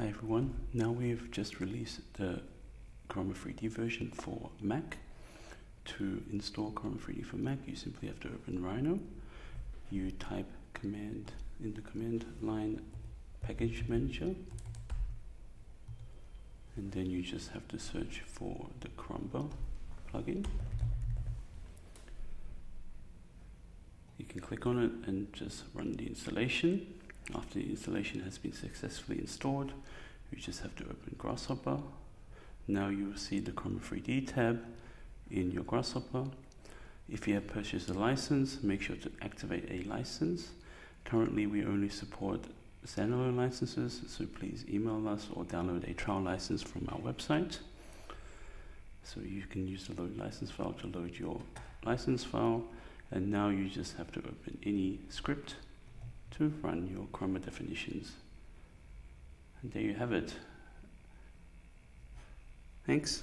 Hi everyone, now we've just released the Karamba3D version for Mac. To install Karamba3D for Mac, you simply have to open Rhino. You type command in the command line package manager and then you just have to search for the Karamba plugin. You can click on it and just run the installation. After the installation has been successfully installed, you just have to open Grasshopper. Now you will see the Karamba3D tab in your Grasshopper. If you have purchased a license, make sure to activate a license. Currently, we only support standalone licenses, so please email us or download a trial license from our website. So you can use the load license file to load your license file, and now you just have to open any script to run your Karamba definitions. And there you have it. Thanks.